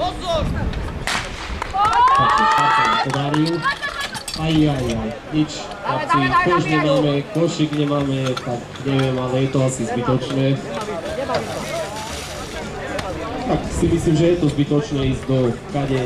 Pozor! Podarí. Aj, aj, aj, nič. Chlapci, koš nemáme, košik nemáme, tak neviem, ale je to asi zbytočné. Tak si myslím, že je to zbytočné ísť do kade